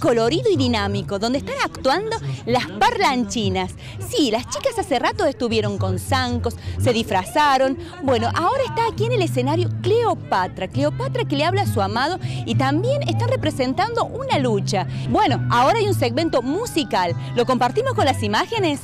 colorido y dinámico, donde están actuando las parlanchinas. Sí, las chicas hace rato estuvieron con zancos, se disfrazaron. Bueno, ahora está aquí en el escenario Cleopatra. Cleopatra que le habla a su amado y también están representando una lucha. Bueno, ahora hay un segmento musical. ¿Lo compartimos con las imágenes?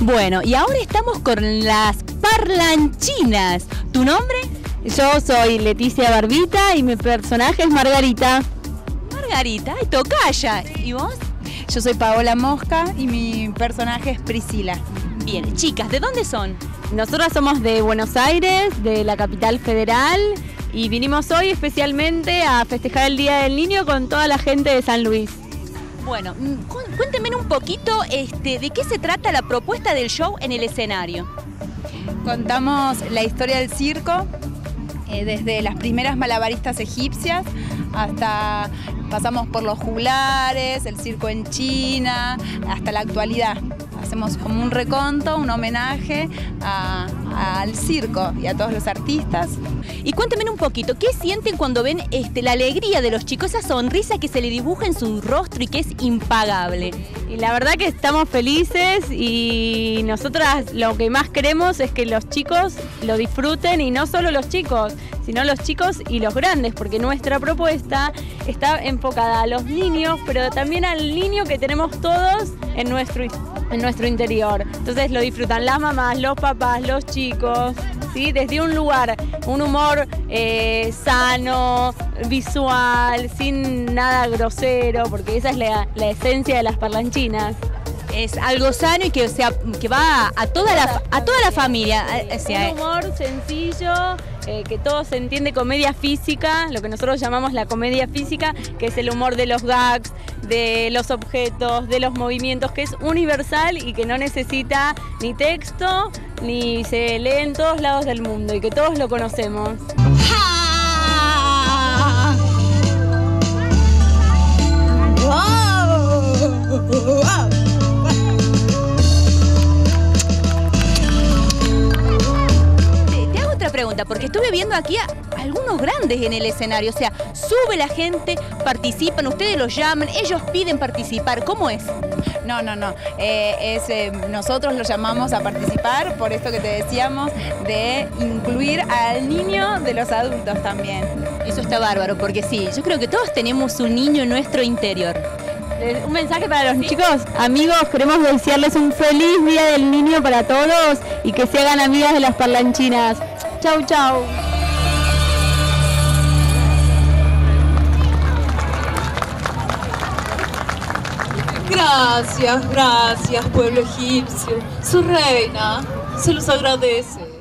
Bueno, y ahora estamos con las parlanchinas. ¿Tu nombre? Yo soy Leticia Barbita y mi personaje es Margarita. Margarita, y tocaya. ¿Y vos? Yo soy Paola Mosca y mi personaje es Priscila. Bien, chicas, ¿de dónde son? Nosotras somos de Buenos Aires, de la capital federal, y vinimos hoy especialmente a festejar el Día del Niño con toda la gente de San Luis. Bueno, mm, cuéntenme un poquito este, de qué se trata la propuesta del show en el escenario. Contamos la historia del circo, eh, desde las primeras malabaristas egipcias hasta pasamos por los juglares, el circo en China, hasta la actualidad hacemos como un reconto, un homenaje al circo y a todos los artistas. Y cuéntenme un poquito, ¿qué sienten cuando ven este, la alegría de los chicos, esa sonrisa que se le dibuja en su rostro y que es impagable? Y la verdad que estamos felices y nosotras lo que más queremos es que los chicos lo disfruten y no solo los chicos, sino los chicos y los grandes, porque nuestra propuesta está enfocada a los niños, pero también al niño que tenemos todos en nuestro en nuestro interior. Entonces lo disfrutan las mamás, los papás, los chicos, ¿sí? desde un lugar, un humor eh, sano, visual, sin nada grosero, porque esa es la, esencia de las es algo sano y que, sea, que va a toda la, a toda la familia. un humor sencillo, eh, que todo se entiende comedia física, lo que nosotros llamamos la comedia física, que es el humor de los gags, de los objetos, de los movimientos, que es universal y que no necesita ni texto, ni se lee en todos lados del mundo y que todos lo conocemos. Pregunta, porque estuve viendo aquí a algunos grandes en el escenario, o sea, sube la gente, participan, ustedes los llaman, ellos piden participar, ¿cómo es? No, no, no, eh, es, eh, nosotros los llamamos a participar, por esto que te decíamos, de incluir al niño de los adultos también. Eso está bárbaro, porque sí, yo creo que todos tenemos un niño en nuestro interior. Eh, un mensaje para los chicos, amigos, queremos desearles un feliz Día del Niño para todos y que se hagan amigas de las parlanchinas. Chau, chau. Gracias, gracias, pueblo egipcio. Su reina se los agradece.